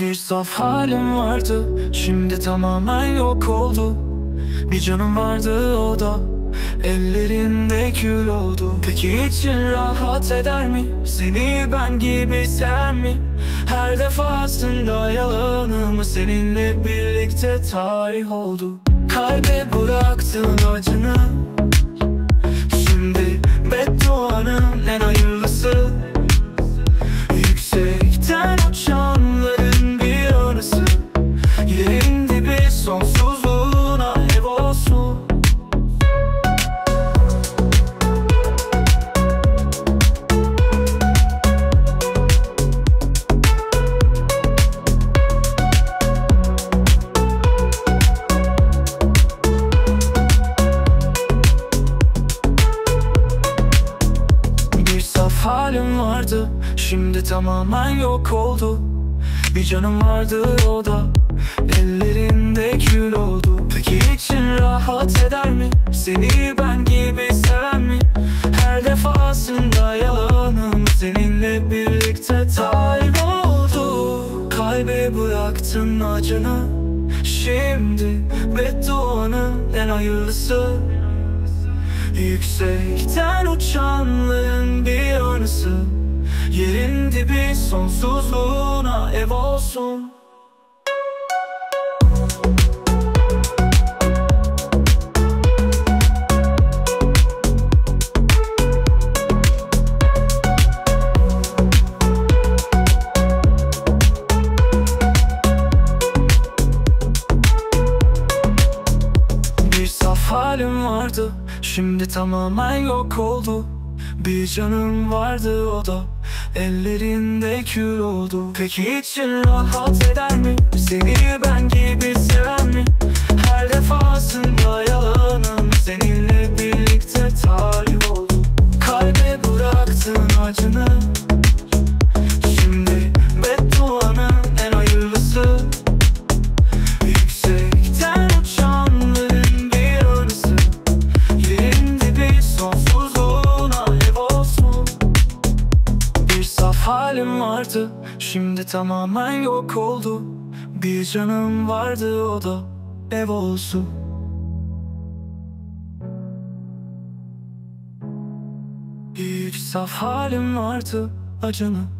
Bir saf halim vardı Şimdi tamamen yok oldu Bir canım vardı o da Ellerinde kül oldu Peki için rahat eder mi? Seni ben gibi sever mi? Her defasında yalanımı Seninle birlikte tarih oldu Kalbe bıraktın acını halim vardı. Şimdi tamamen yok oldu. Bir canım vardı o da. Ellerinde kül oldu. Peki için rahat eder mi? Seni ben gibi seven mi? Her defasında yalanım. Seninle birlikte oldu Kalbe bıraktın acını. Şimdi bedduanın en hayırlısı. Yüksekten uçanların sonsuzluğuna ev olsun. Bir saf halim vardı Şimdi tamamen yok oldu. Bir canım vardı o da Ellerinde kül oldu. Peki için rahat eder saf halim vardı. Şimdi tamamen yok oldu. Bir canım vardı o da ev olsun. Bir saf halim vardı acını